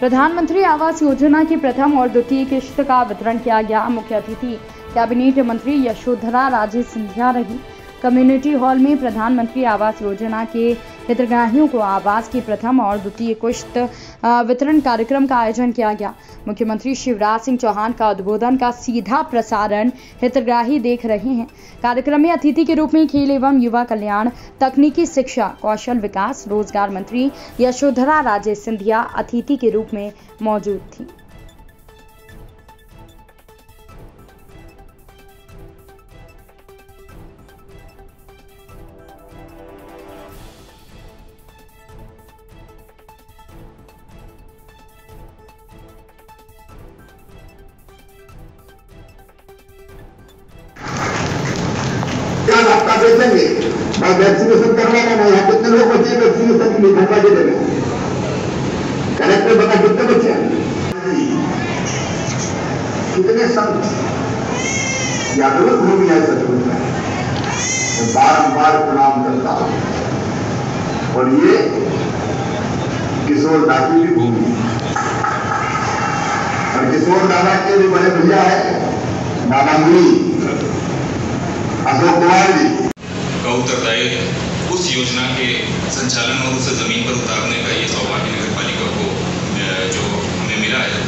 प्रधानमंत्री आवास योजना की प्रथम और द्वितीय किश्त का वितरण किया गया। मुख्य अतिथि, कैबिनेट मंत्री यशोधरा राजे सिंधिया रही। कम्युनिटी हॉल में प्रधानमंत्री आवास योजना के हितग्राहियों को आवास की प्रथम और द्वितीय कुश्त वितरण कार्यक्रम का आयोजन किया गया। मुख्यमंत्री शिवराज सिंह चौहान का उद्बोधन का सीधा प्रसारण हितग्राही देख रहे हैं। कार्यक्रम में अतिथि के रूप में खेल एवं युवा कल्याण, तकनीकी शिक्षा, कौशल विकास, रोज़गार मंत्री यशोधरा राजे सिंधिया अतिथि के रूप में मौजूद थी। क्या आपका बेचेंगे मैं वैक्सीनेशन करवाना नहीं यहाँ कितने लोग बचे हैं वैक्सीनेशन के लिए? खंडा ज़िले में कलेक्टर बता, कितने बच्चे हैं? कितने संत? जागरूक है सचमुच में मैं बारंबार प्रणाम करता हूँ। और ये किशोर दा की भूमि। और किशोर दादा के भी बड़े भैया है, दादा मुनि। जी का उत्तरदायी है। उस योजना के संचालन और उसे ज़मीन पर उतारने का ये सौभाग्य नगर पालिका को जो हमें मिला है,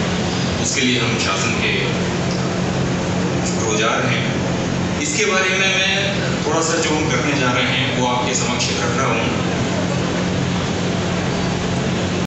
उसके लिए हम शासन के शुक्रगुजार हैं। इसके बारे में मैं थोड़ा सा जो हम करने जा रहे हैं, वो आपके समक्ष रख रहा हूँ।